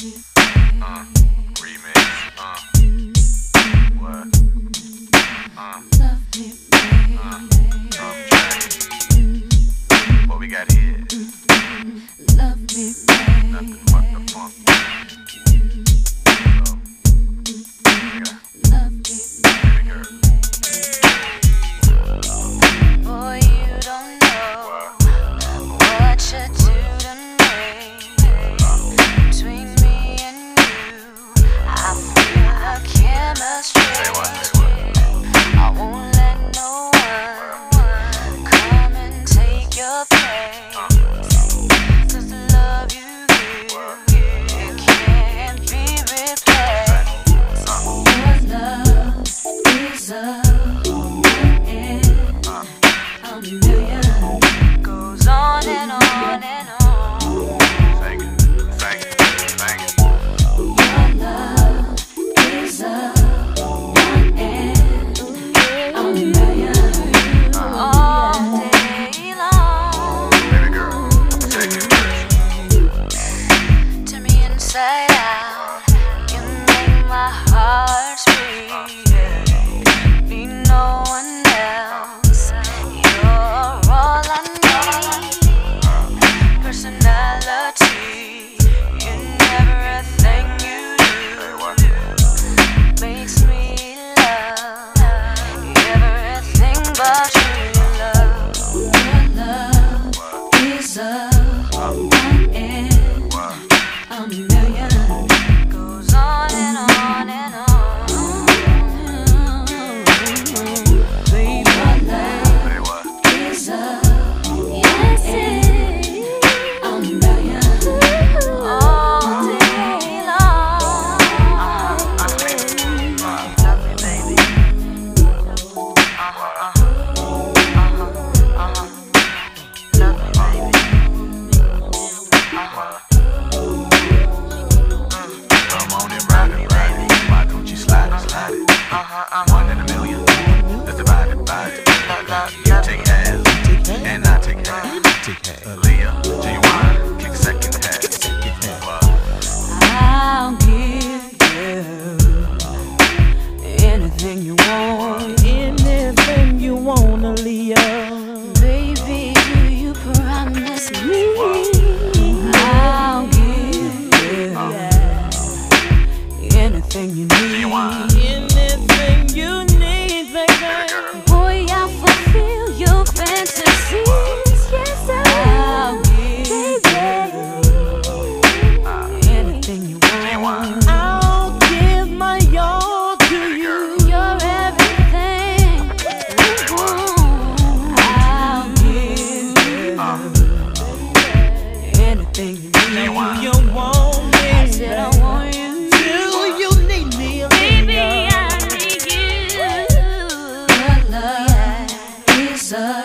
Uh, remix. Uh, what? Um, uh, um, what we got here? Nothing but the funk. inside out. You make my heart beat. No one else. You're all I need. Personality. You do makes me love everything but. Love. Your love is Take I'll give you anything you want. Anything you want, Aaliyah. Baby, do you promise me? everything you need. Do you want me? I said I want you. Do you need me? Baby, I need you. Your love is a